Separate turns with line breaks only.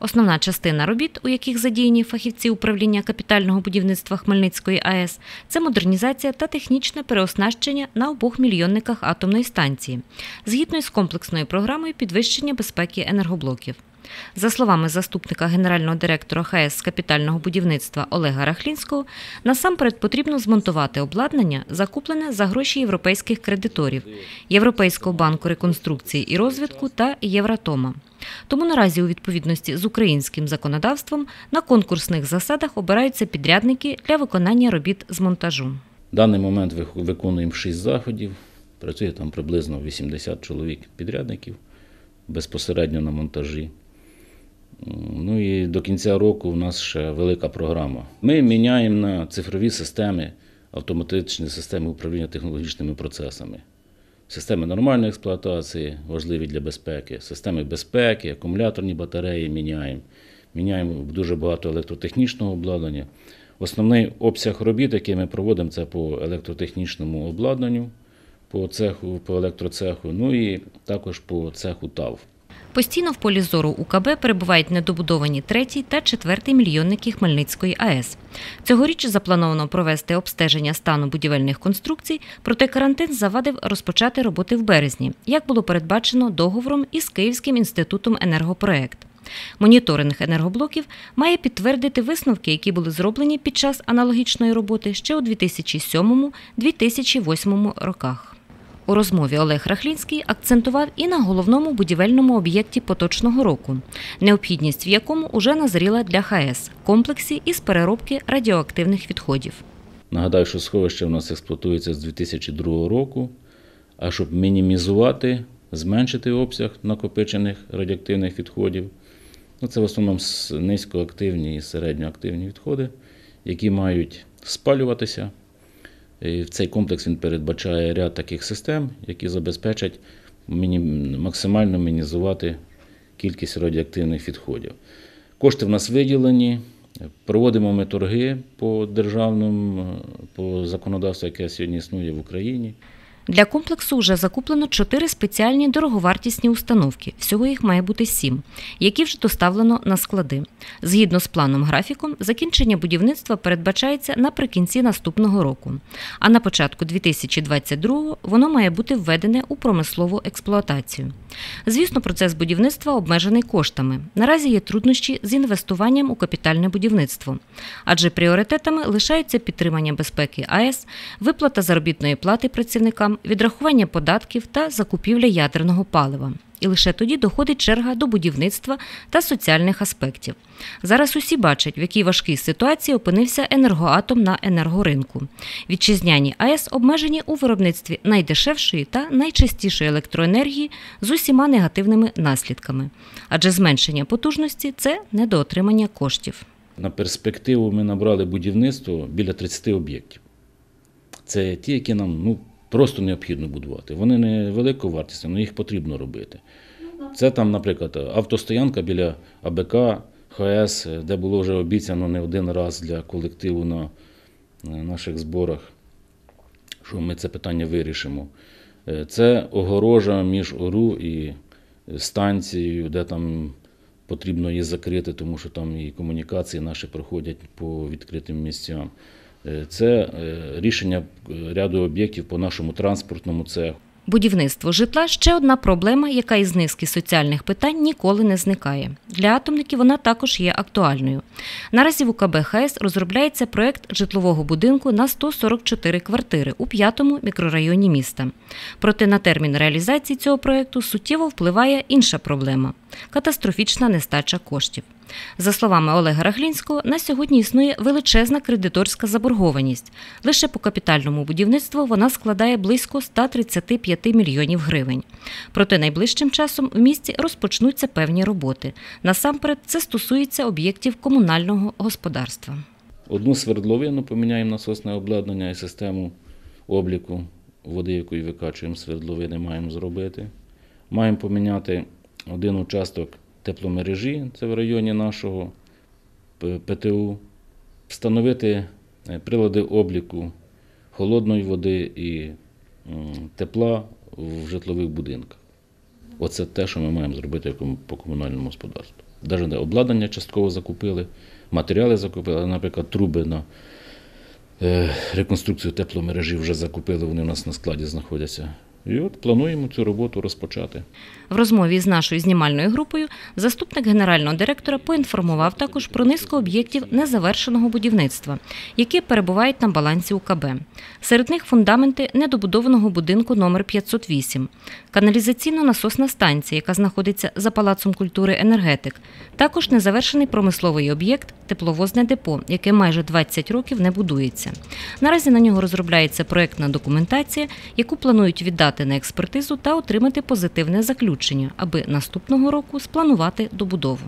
Основна частина робіт, у яких задіяні фахівці управління капітального будівництва Хмельницької АЕС, це модернізація та технічне переоснащення на обох мільйонниках атомної станції, згідно із комплексною програмою підвищення безпеки енергоблоків. За словами заступника генерального директора ХС з капітального будівництва Олега Рахлінського, насамперед потрібно змонтувати обладнання, закуплене за гроші європейських кредиторів, Європейського банку реконструкції і розвитку та Євратома. Тому наразі у відповідності з українським законодавством на конкурсних засадах обираються підрядники для виконання робіт з монтажу.
В даний момент виконуємо 6 заходів. Працює там приблизно 80 чоловік підрядників безпосередньо на монтажі. Ну і до кінця року у нас ще велика програма. Ми міняємо на цифрові системи, автоматичні системи управління технологічними процесами. Системи нормальної експлуатації важливі для безпеки, системи безпеки, акумуляторні батареї міняємо. Міняємо дуже багато електротехнічного обладнання. Основний обсяг робіт, який ми проводимо, це по електротехнічному обладнанню, по цеху, по електроцеху, ну і також по цеху ТАВ.
Постійно в полі зору УКБ перебувають недобудовані третій та четвертий мільйонники Хмельницької АЕС. Цьогоріч заплановано провести обстеження стану будівельних конструкцій, проте карантин завадив розпочати роботи в березні, як було передбачено договором із Київським інститутом енергопроект. Моніторинг енергоблоків має підтвердити висновки, які були зроблені під час аналогічної роботи ще у 2007-2008 роках. У розмові Олег Рахлінський акцентував і на головному будівельному об'єкті поточного року, необхідність в якому уже назріла для ХАЕС – комплексі із переробки радіоактивних відходів.
Нагадаю, що сховище у нас експлуатується з 2002 року. А щоб мінімізувати, зменшити обсяг накопичених радіоактивних відходів, ну це в основному низькоактивні і середньоактивні відходи, які мають спалюватися. І цей комплекс він передбачає ряд таких систем, які забезпечать максимально мінімізувати кількість радіоактивних відходів. Кошти в нас виділені. Проводимо ми торги по державному по законодавству, яке сьогодні існує в Україні.
Для комплексу вже закуплено чотири спеціальні дороговартісні установки, всього їх має бути сім, які вже доставлено на склади. Згідно з планом графіком, закінчення будівництва передбачається наприкінці наступного року, а на початку 2022-го воно має бути введене у промислову експлуатацію. Звісно, процес будівництва обмежений коштами. Наразі є труднощі з інвестуванням у капітальне будівництво, адже пріоритетами лишаються підтримання безпеки АЕС, виплата заробітної плати працівникам, відрахування податків та закупівля ядерного палива. І лише тоді доходить черга до будівництва та соціальних аспектів. Зараз усі бачать, в якій важкій ситуації опинився енергоатом на енергоринку. Вітчизняні АЕС обмежені у виробництві найдешевшої та найчистішої електроенергії з усіма негативними наслідками. Адже зменшення потужності це недоотримання коштів.
На перспективу ми набрали будівництво біля 30 об'єктів. Це ті, які нам ну, просто необхідно будувати. Вони не великої вартісті, але їх потрібно робити. Це там, наприклад, автостоянка біля АБК, ХС, де було вже обіцяно не один раз для колективу на на наших зборах, що ми це питання вирішимо. Е, Це огорожа між ОРУ і станцією, де там потрібно її закрити, тому що там і комунікації наші проходять по відкритим місцям. Е, Це е, рішення е, ряду об'єктів по нашому транспортному цеху.
Будівництво житла ще одна проблема, яка із низки соціальних питань ніколи не зникає. Для атомників вона також є актуальною. Наразі в УКБ ХС розробляється проект житлового будинку на 144 квартири у п'ятому мікрорайоні міста. Проте на термін реалізації цього проекту суттєво впливає інша проблема катастрофічна нестача коштів. За словами Олега Раглінського, на сьогодні існує величезна кредиторська заборгованість. Лише по капітальному будівництву вона складає близько 135 мільйонів гривень. Проте найближчим часом в місті розпочнуться певні роботи. Насамперед, це стосується об'єктів комунального господарства.
Одну свердловину поміняємо насосне обладнання і систему обліку води, якою викачуємо свердловини, маємо зробити. Маємо поміняти один участок тепломережі, це в районі нашого ПТУ, встановити е, прилади обліку холодної води і тепла в житлових будинках. Оце те, що ми маємо зробити по комунальному господарству. Навіть обладнання частково закупили, матеріали закупили, наприклад, труби на е, реконструкцію тепломережі вже закупили, вони у нас на складі знаходяться. І от плануємо цю роботу розпочати.
В розмові з нашою знімальною групою заступник генерального директора поінформував також про низку об'єктів незавершеного будівництва, які перебувають на балансі УКБ. Серед них фундаменти недобудованого будинку номер 508, каналізаційно-насосна станція, яка знаходиться за Палацом культури енергетик, також незавершений промисловий об'єкт тепловозне депо, яке майже 20 років не будується. Наразі на нього розробляється проєктна документація, яку планують віддати на експертизу та отримати позитивне заключення, аби наступного року спланувати добудову.